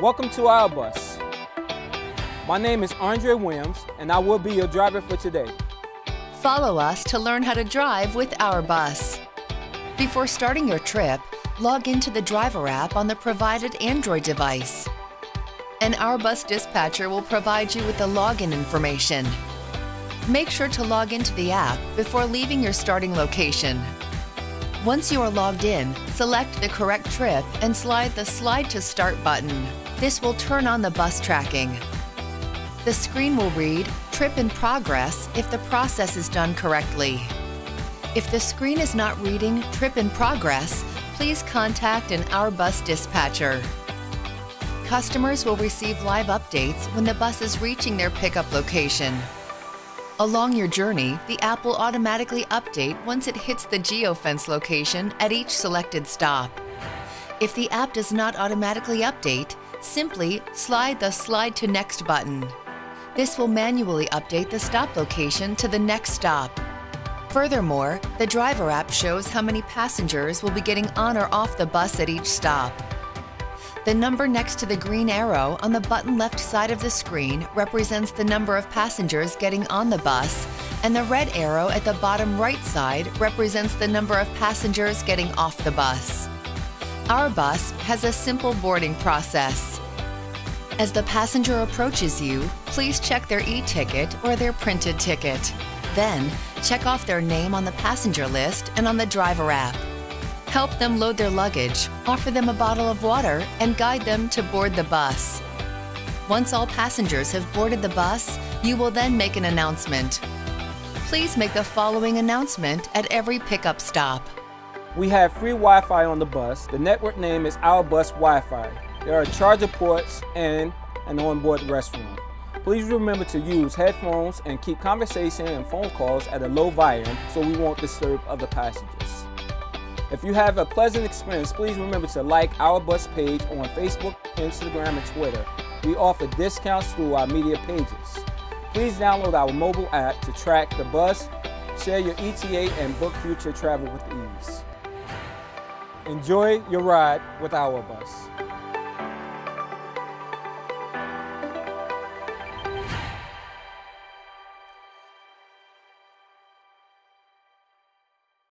Welcome to OurBus. My name is Andre Williams, and I will be your driver for today. Follow us to learn how to drive with OurBus. Before starting your trip, log into the driver app on the provided Android device. An OurBus dispatcher will provide you with the login information. Make sure to log into the app before leaving your starting location. Once you are logged in, select the correct trip and slide the Slide to Start button. This will turn on the bus tracking. The screen will read Trip in Progress if the process is done correctly. If the screen is not reading Trip in Progress, please contact an OurBus dispatcher. Customers will receive live updates when the bus is reaching their pickup location. Along your journey, the app will automatically update once it hits the geofence location at each selected stop. If the app does not automatically update, simply slide the Slide to Next button. This will manually update the stop location to the next stop. Furthermore, the driver app shows how many passengers will be getting on or off the bus at each stop. The number next to the green arrow on the button left side of the screen represents the number of passengers getting on the bus, and the red arrow at the bottom right side represents the number of passengers getting off the bus. OurBus has a simple boarding process. As the passenger approaches you, please check their e-ticket or their printed ticket. Then, check off their name on the passenger list and on the driver app. Help them load their luggage, offer them a bottle of water, and guide them to board the bus. Once all passengers have boarded the bus, you will then make an announcement. Please make the following announcement at every pickup stop. We have free Wi-Fi on the bus. The network name is OurBus Wi-Fi. There are charger ports and an onboard restroom. Please remember to use headphones and keep conversation and phone calls at a low volume so we won't disturb other passengers. If you have a pleasant experience, please remember to like OurBus page on Facebook, Instagram, and Twitter. We offer discounts through our media pages. Please download our mobile app to track the bus, share your ETA, and book future travel with ease. Enjoy your ride with our bus.